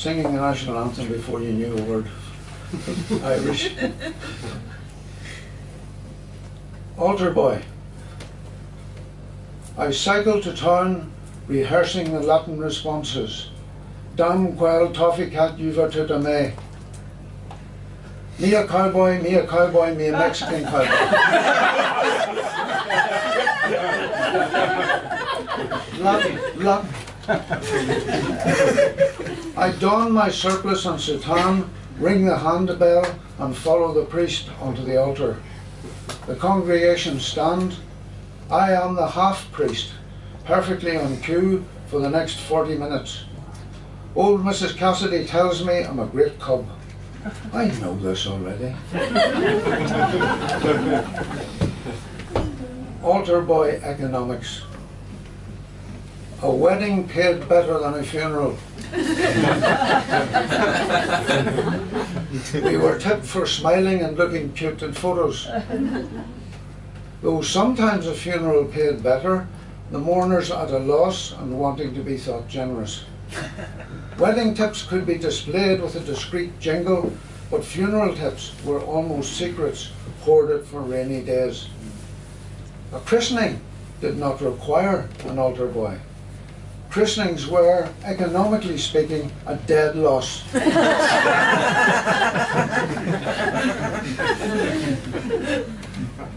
singing the national anthem before you knew a word Irish. Altar boy. I cycled to town rehearsing the Latin responses. Dam quel toffee cat juva to me. Me a cowboy, me a cowboy, me a Mexican cowboy. Latin, Latin. I don my surplice and soutane, ring the handbell, and follow the priest onto the altar. The congregation stand. I am the half priest, perfectly on cue for the next 40 minutes. Old Mrs. Cassidy tells me I'm a great cub. I know this already. Altar boy economics. A wedding paid better than a funeral. we were tipped for smiling and looking cute in photos. Though sometimes a funeral paid better, the mourners at a loss and wanting to be thought generous. Wedding tips could be displayed with a discreet jingle, but funeral tips were almost secrets hoarded for rainy days. A christening did not require an altar boy. Christenings were, economically speaking, a dead loss.